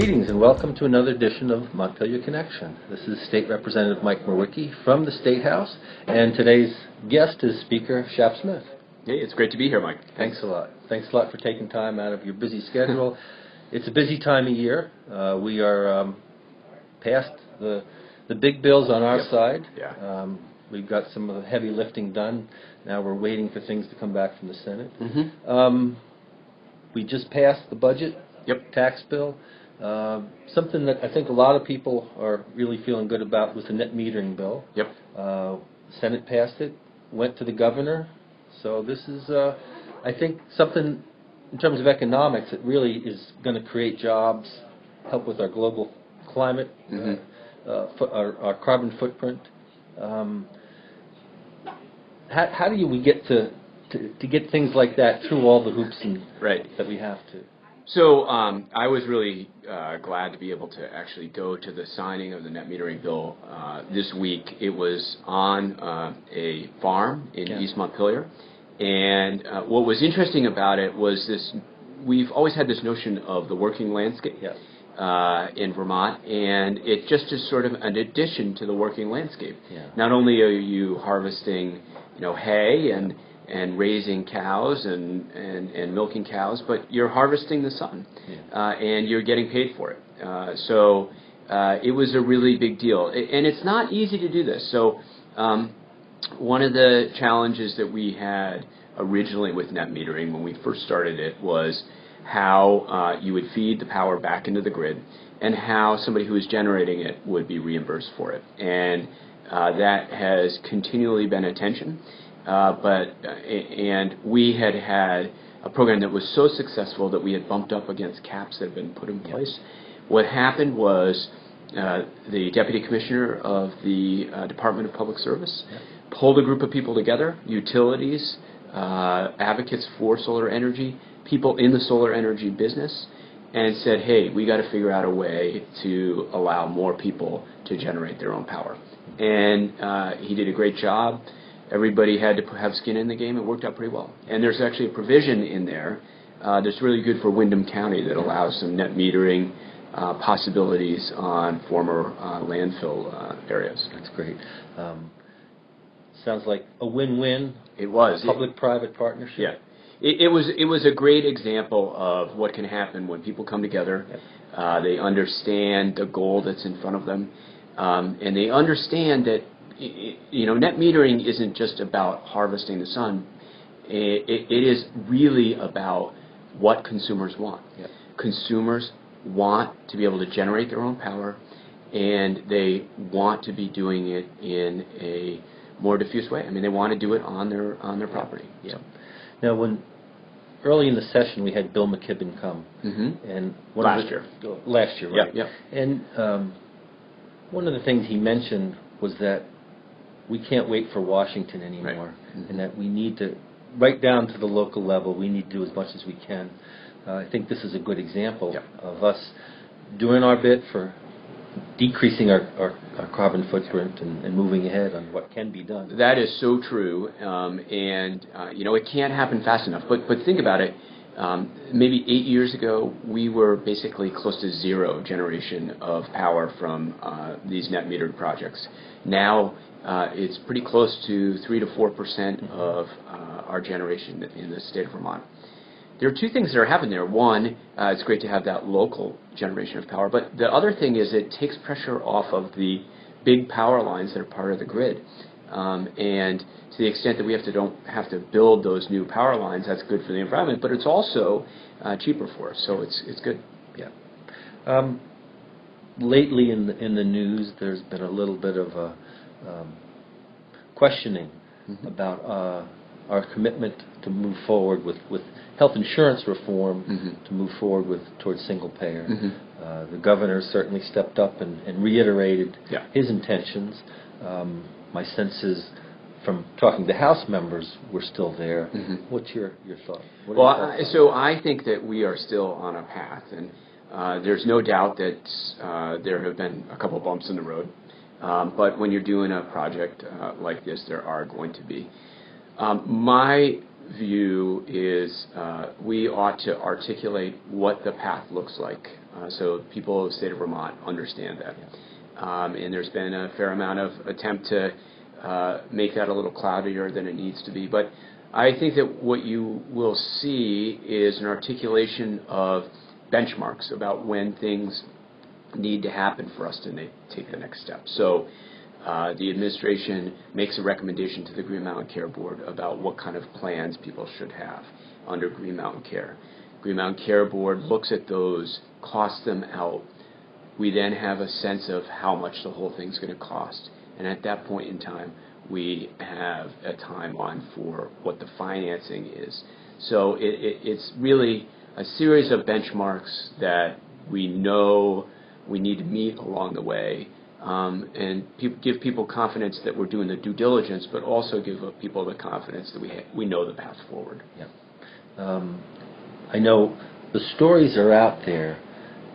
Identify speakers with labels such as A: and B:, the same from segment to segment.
A: Greetings and welcome to another edition of Montpelier Connection. This is State Representative Mike Mrowicki from the State House, and today's guest is Speaker Shap Smith.
B: Hey, it's great to be here, Mike.
A: Thanks a lot. Thanks a lot for taking time out of your busy schedule. it's a busy time of year. Uh, we are um, past the the big bills on our
B: Yep.
A: side.
B: Yeah.
A: Um, we've got some of the heavy lifting done. Now we're waiting for things to come back from the Senate.
B: Mm-hmm.
A: Um, we just passed the budget
B: Yep.
A: tax bill. Uh, something that I think a lot of people are really feeling good about was the net metering bill.
B: Yep.
A: Uh, Senate passed it, went to the governor. So this is, uh, I think, something in terms of economics that really is going to create jobs, help with our global climate, uh, uh, fo- our, our carbon footprint. Um, how, how do you, we get to, to to get things like that through all the hoops and
B: Right.
A: that we have to?
B: So um, I was really uh, glad to be able to actually go to the signing of the net metering bill uh, this week. It was on uh, a farm in
A: Yeah.
B: East Montpelier, and uh, what was interesting about it was this: we've always had this notion of the working landscape. Uh, in Vermont, and it just is sort of an addition to the working landscape.
A: Yeah.
B: Not only are you harvesting, you know, hay and and raising cows and, and, and milking cows, but you're harvesting the sun,
A: Yeah.
B: uh, and you're getting paid for it. Uh, so uh, it was a really big deal, and it's not easy to do this. So um, one of the challenges that we had originally with net metering when we first started it was how uh, you would feed the power back into the grid and how somebody who is generating it would be reimbursed for it. And uh, that has continually been a tension. Uh, but uh, and we had had a program that was so successful that we had bumped up against caps that had been put in place. What happened was uh, the deputy commissioner of the uh, Department of Public Service pulled a group of people together, utilities, uh, advocates for solar energy, people in the solar energy business, and said, hey, we got to figure out a way to allow more people to generate their own power. And uh, he did a great job. Everybody had to have skin in the game. It worked out pretty well. And there's actually a provision in there uh, that's really good for Windham County that allows some net metering uh, possibilities on former uh, landfill uh, areas.
A: That's great. Um, sounds like a win-win,
B: It was.
A: public-private partnership.
B: Yeah. It, it was it was a great example of what can happen when people come together. Uh, they understand the goal that's in front of them, um, and they understand that you know net metering isn't just about harvesting the sun. It, it, it is really about what consumers want.
A: Yeah.
B: Consumers want to be able to generate their own power, and they want to be doing it in a more diffuse way. I mean, they want to do it on their on their property.
A: Yeah. Now, when early in the session we had Bill McKibben come,
B: hmm
A: and
B: Last
A: the,
B: year.
A: last year, right?
B: yep.
A: And um, one of the things he mentioned was that we can't wait for Washington anymore,
B: Mhm.
A: and that we need to, right down to the local level, we need to do as much as we can. Uh, I think this is a good example
B: Yep.
A: of us doing our bit for decreasing our, our, our carbon footprint and, and moving ahead on what can be done.
B: That is so true, um, and uh, you know it can't happen fast enough. But but think about it. Um, maybe eight years ago, we were basically close to zero generation of power from uh, these net metered projects. Now uh, it's pretty close to three to four percent of uh, our generation in the state of Vermont. There are two things that are happening there. One, uh, it's great to have that local generation of power, but the other thing is it takes pressure off of the big power lines that are part of the grid. Um, and to the extent that we have to don't have to build those new power lines, that's good for the environment, but it's also uh, cheaper for us, so it's it's good.
A: Yeah. Um, lately in the, in the news, there's been a little bit of a um, questioning
B: Mhm.
A: about uh, our commitment to move forward with, with health insurance reform,
B: Mhm.
A: to move forward with towards single payer.
B: Mhm.
A: Uh, the governor certainly stepped up and, and reiterated
B: Yeah.
A: his intentions. Um, my sense is, from talking to House members, we're still there.
B: Mhm.
A: What's your, your thought? What
B: Well, I, so I think that we are still on a path, and uh, there's no doubt that uh, there have been a couple bumps in the road. Um, but when you're doing a project uh, like this, there are going to be. Um, my view is uh, we ought to articulate what the path looks like uh, so people of the state of Vermont understand that. Um, and there's been a fair amount of attempt to uh, make that a little cloudier than it needs to be. But I think that what you will see is an articulation of benchmarks about when things need to happen for us to take the next step. So uh, the administration makes a recommendation to the Green Mountain Care Board about what kind of plans people should have under Green Mountain Care. Green Mountain Care Board looks at those, costs them out. We then have a sense of how much the whole thing's going to cost. And at that point in time, we have a timeline for what the financing is. So it, it, it's really a series of benchmarks that we know we need to meet along the way um, and pe- give people confidence that we're doing the due diligence, but also give people the confidence that we, ha- we know the path forward.
A: Yeah. Um, I know the stories are out there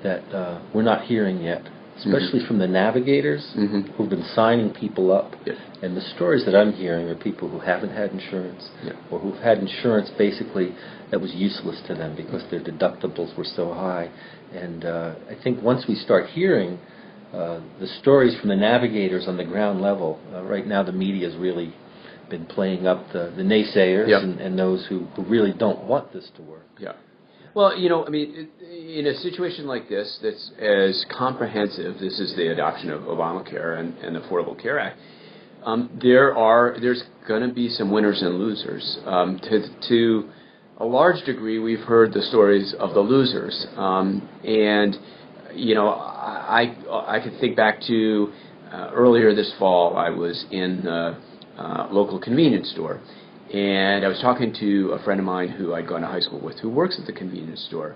A: that uh, we're not hearing yet, especially from the navigators
B: Mhm.
A: who've been signing people up.
B: Yep.
A: And the stories that I'm hearing are people who haven't had insurance
B: Yep.
A: or who've had insurance basically that was useless to them because their deductibles were so high. And uh, I think once we start hearing uh, the stories from the navigators on the ground level, uh, right now the media has really been playing up the, the naysayers
B: Yep.
A: and, and those who, who really don't want this to work.
B: Yeah. Well, you know, I mean, it- in a situation like this, that's as comprehensive, this is the adoption of Obamacare and, and the Affordable Care Act. Um, there are, there's going to be some winners and losers. Um, to, to a large degree, we've heard the stories of the losers, um, and you know, I I, could think back to uh, earlier this fall. I was in the uh, local convenience store, and I was talking to a friend of mine who I'd gone to high school with, who works at the convenience store,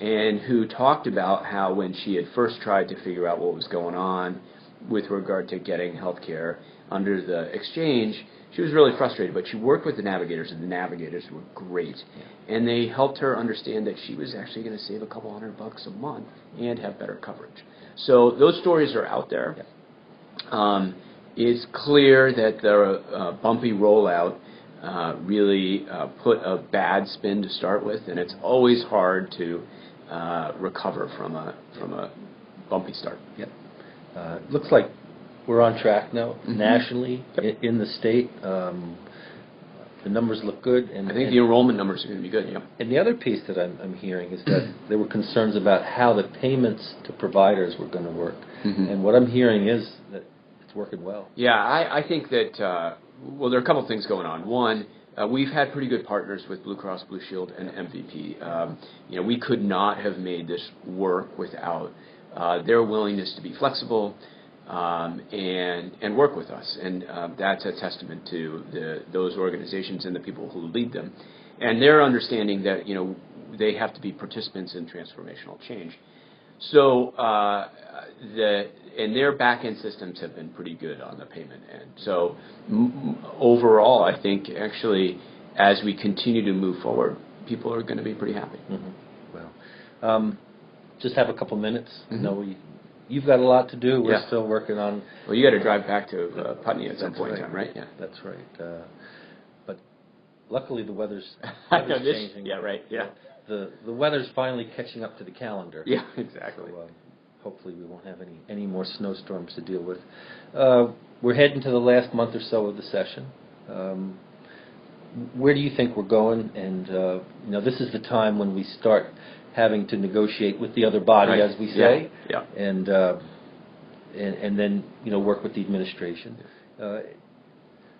B: and who talked about how when she had first tried to figure out what was going on with regard to getting health care under the exchange, she was really frustrated. But she worked with the navigators, and the navigators were great, and they helped her understand that she was actually going to save a couple hundred bucks a month and have better coverage. So those stories are out there. Um, it's clear that the uh, bumpy rollout uh, really uh, put a bad spin to start with, and it's always hard to uh, recover from a from a bumpy start.
A: Yep. Uh, it looks like we're on track now
B: Mhm.
A: nationally
B: Yep.
A: i- in the state. Um, the numbers look good, and
B: I think
A: and,
B: the enrollment numbers are going to be good. Yep.
A: and the other piece that I'm, I'm hearing is that there were concerns about how the payments to providers were going to work,
B: Mhm.
A: and what I'm hearing is that it's working well.
B: Yeah, I, I think that, uh, well, there are a couple things going on. One, uh, we've had pretty good partners with Blue Cross Blue Shield and MVP. Um, you know, we could not have made this work without uh, their willingness to be flexible um, and and work with us, and uh, that's a testament to the, those organizations and the people who lead them, and their understanding that you know they have to be participants in transformational change. So uh, the and their back end systems have been pretty good on the payment end. So overall, I think actually as we continue to move forward, people are going to be pretty happy.
A: hmm Well, um, just have a couple minutes. I
B: Mhm.
A: know we, you've got a lot to do. We're
B: Yeah.
A: still working on
B: Well, you got to drive back to uh, Putney at some point in
A: right.
B: time, right? Yeah.
A: That's right. Uh, But luckily, the weather's weather's changing.
B: yeah, right, yeah.
A: The the weather's finally catching up to the calendar.
B: Yeah, exactly.
A: So, um, hopefully, we won't have any any more snowstorms to deal with. Uh, We're heading to the last month or so of the session. Um, Where do you think we're going? And, uh, you know, this is the time when we start having to negotiate with the other body,
B: Right.
A: as we
B: Yeah,
A: say
B: yeah.
A: and, uh, and and then, you know, work with the administration. Uh,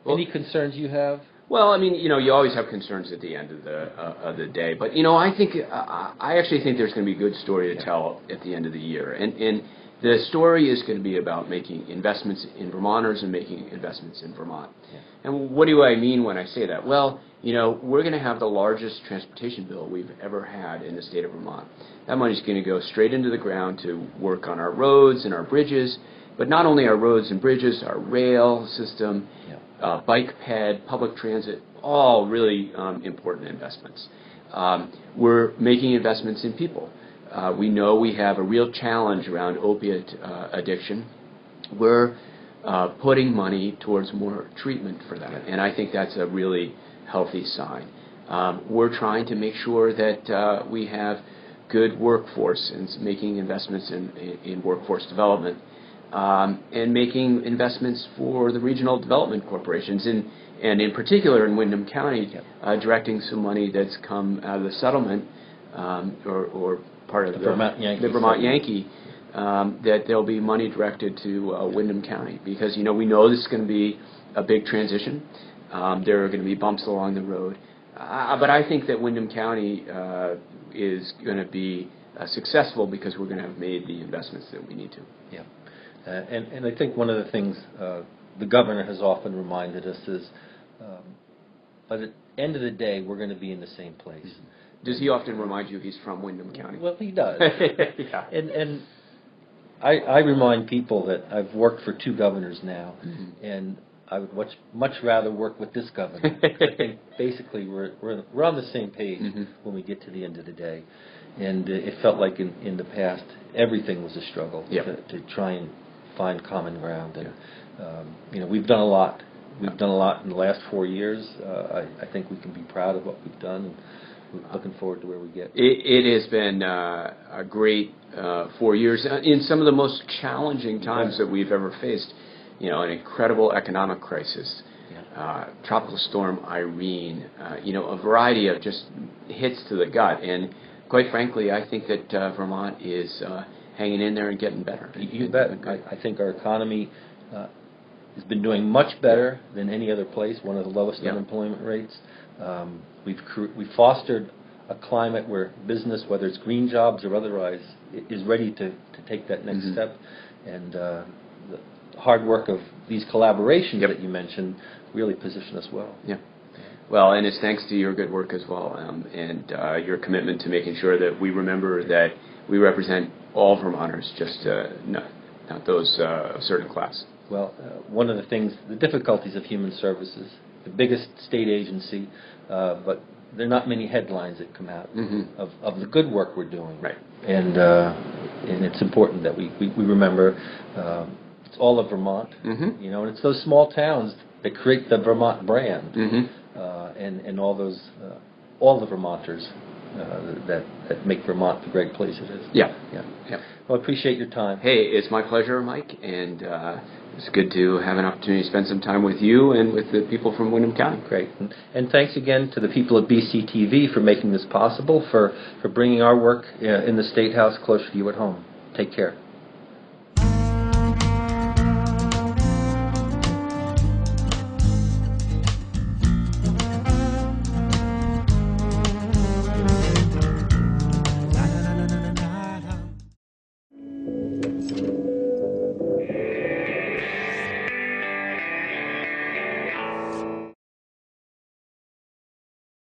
B: Well-
A: Any concerns you have?
B: Well, I mean, you know, you always have concerns at the end of the uh, of the day, but you know, I think uh, I actually think there's going to be a good story to tell at the end of the year, and and the story is going to be about making investments in Vermonters and making investments in Vermont.
A: Yeah.
B: And what do I mean when I say that? Well, you know, we're going to have the largest transportation bill we've ever had in the state of Vermont. That money's going to go straight into the ground to work on our roads and our bridges, but not only our roads and bridges, our rail system,
A: Yeah.
B: Uh, bike ped, public transit, all really um, important investments. Um, we're making investments in people. Uh, we know we have a real challenge around opiate uh, addiction. We're uh, putting money towards more treatment for that, and I think that's a really healthy sign. Um, we're trying to make sure that uh, we have good workforce and making investments in, in, in workforce development um, and making investments for the regional development corporations and and in particular in Windham County,
A: Yep.
B: uh, directing some money that's come out of the settlement um, or, or part of
A: The
B: the,
A: Vermont Yankee
B: the Vermont. Yankee, um, that there'll be money directed to uh, Windham County because you know we know this is going to be a big transition. Um, there are going to be bumps along the road, uh, but I think that Windham County uh, is going to be uh, successful because we're going to have made the investments that we need to.
A: Yeah. Uh, And, and I think one of the things uh, the governor has often reminded us is, um, by the end of the day, we're going to be in the same place.
B: Does he often remind you he's from Windham County?
A: Well, he does.
B: Yeah.
A: And, and I, I remind people that I've worked for two governors now,
B: Mhm.
A: and I would much, much rather work with this governor. I think basically we're, we're, we're on the same page
B: Mhm.
A: when we get to the end of the day. And uh, it felt like in, in the past, everything was a struggle
B: Yep.
A: to, to try and find common ground. And, um, you know, we've done a lot. We've done a lot in the last four years. Uh, I, I think we can be proud of what we've done, and we're looking forward to where we get.
B: It, it has been uh, a great uh, four years uh, in some of the most challenging times that we've ever faced. You know, an incredible economic crisis,
A: Yeah.
B: uh, tropical storm Irene, uh, you know, a variety of just hits to the gut. And quite frankly, I think that uh, Vermont is uh, hanging in there and getting better.
A: You you bet. I, I think our economy uh, has been doing much better than any other place, one of the lowest
B: Yeah.
A: unemployment rates. Um, We've cr- we've fostered a climate where business, whether it's green jobs or otherwise, is ready to, to take that next
B: Mhm.
A: step. And uh, the hard work of these collaborations
B: Yep.
A: that you mentioned really position us well.
B: Yeah. Well, and it's thanks to your good work as well, um, and uh, your commitment to making sure that we remember that we represent all Vermonters, just uh, not, not those uh, of certain class.
A: Well, uh, one of the things, the difficulties of human services, the biggest state agency, uh, but there are not many headlines that come out
B: Mhm.
A: of, of the good work we're doing.
B: Right.
A: And, uh, and it's important that we, we, we remember it's all of Vermont,
B: Mhm.
A: you know, and it's those small towns that create the Vermont brand
B: Mm-hmm.
A: And, and all those, uh, all the Vermonters uh, that, that make Vermont the great place it is.
B: Yeah.
A: Yeah.
B: Yep.
A: Well, I appreciate your time.
B: Hey, it's my pleasure, Mike, and uh, it's good to have an opportunity to spend some time with you and with the people from Windham County.
A: Great. And, and thanks again to the people at BCTV for making this possible, for, for bringing our work uh, in the State House closer to you at home. Take care.